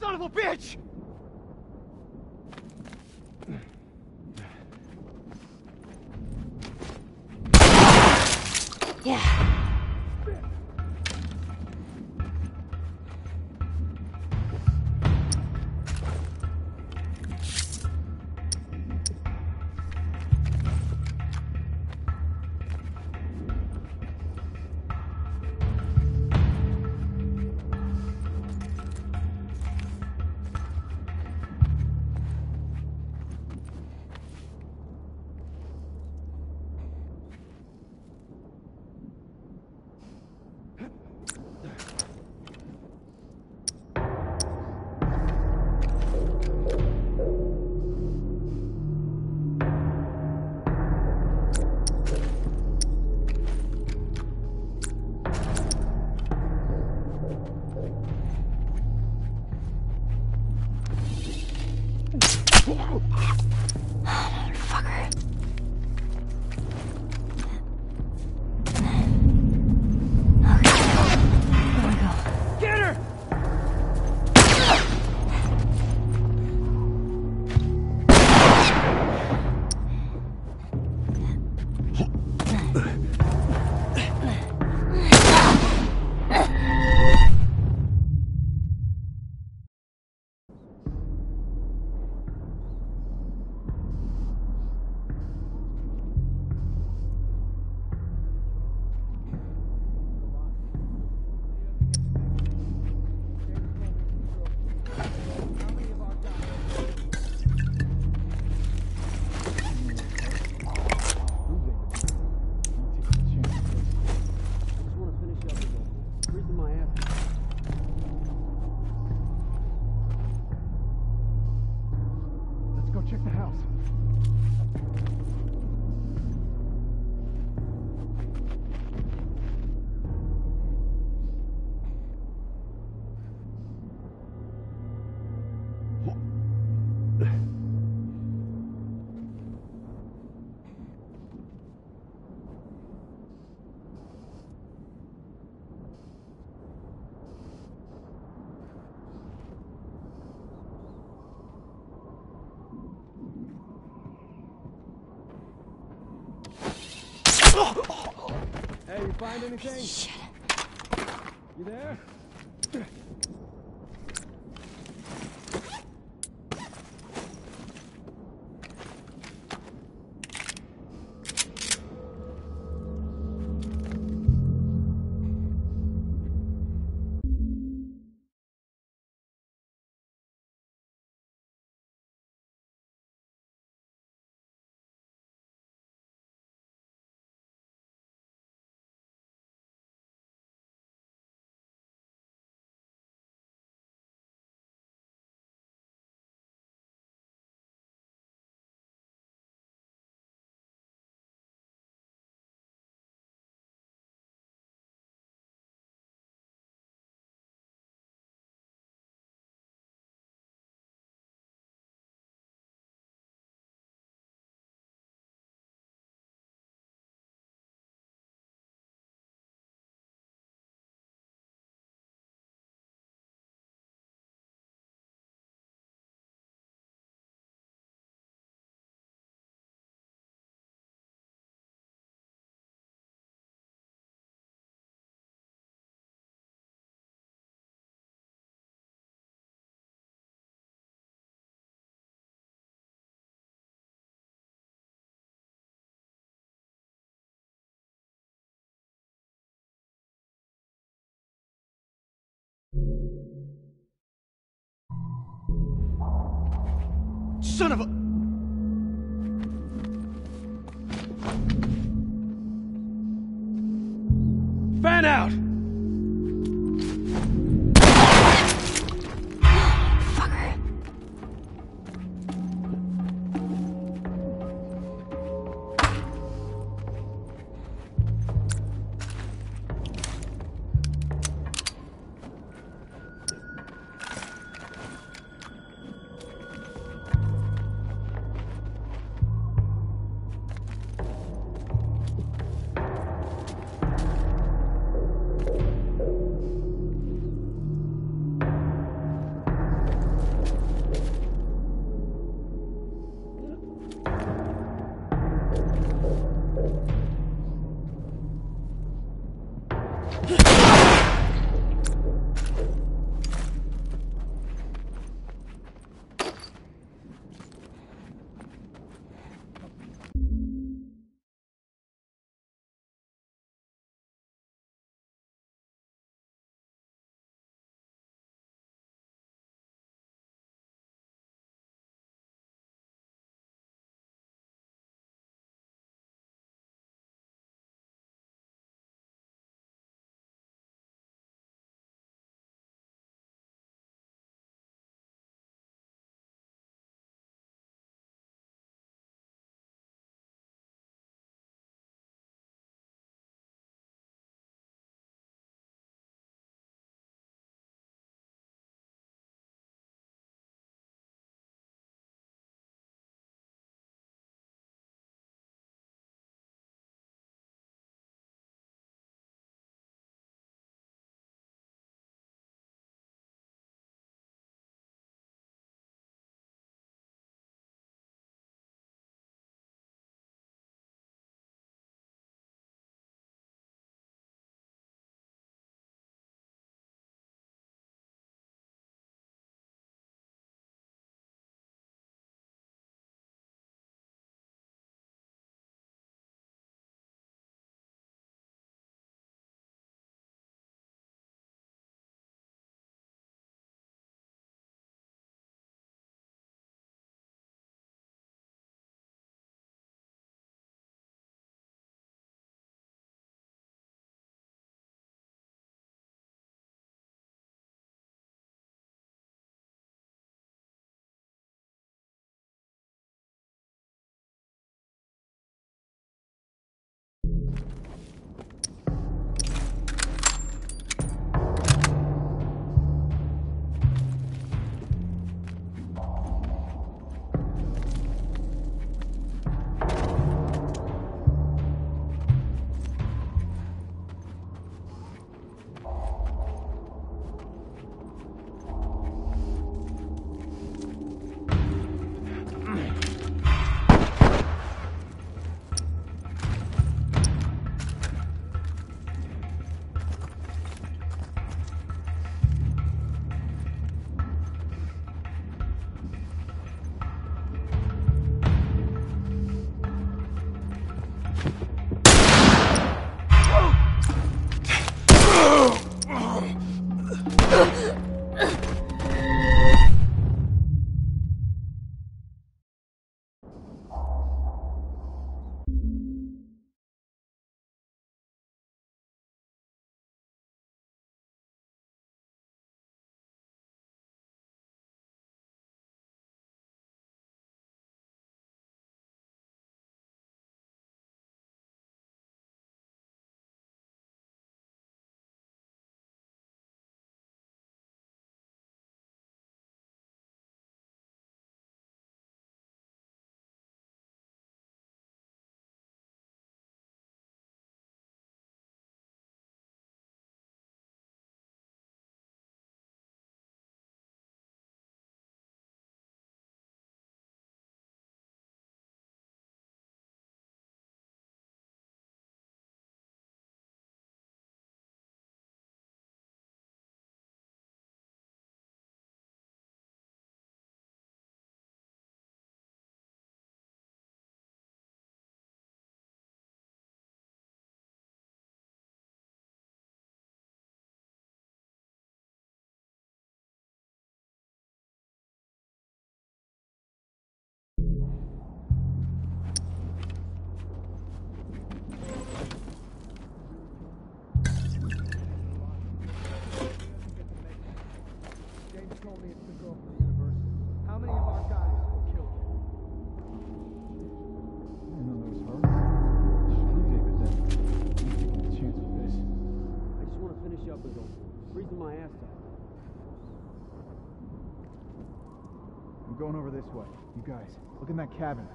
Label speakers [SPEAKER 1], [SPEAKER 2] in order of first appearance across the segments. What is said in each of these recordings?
[SPEAKER 1] Son of a bitch!
[SPEAKER 2] Yeah.
[SPEAKER 1] Hey, you find anything?
[SPEAKER 2] Shit.
[SPEAKER 1] You there? Son of a... Fan out!
[SPEAKER 2] Going over this way. You guys, look in that cabin.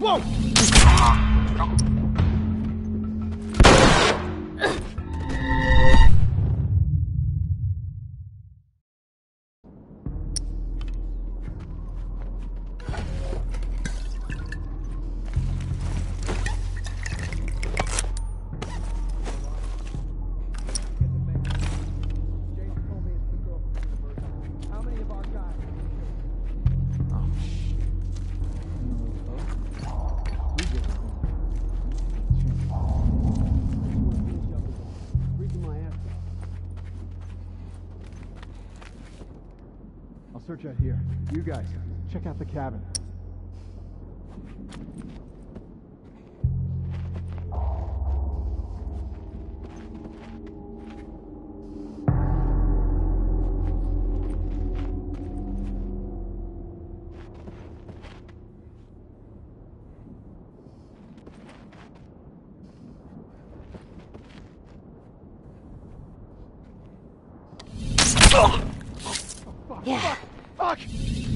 [SPEAKER 1] Whoa!
[SPEAKER 2] Search out here. You guys, check out the cabin.
[SPEAKER 3] Yeah.
[SPEAKER 2] Fuck!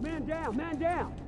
[SPEAKER 1] Man down, man down!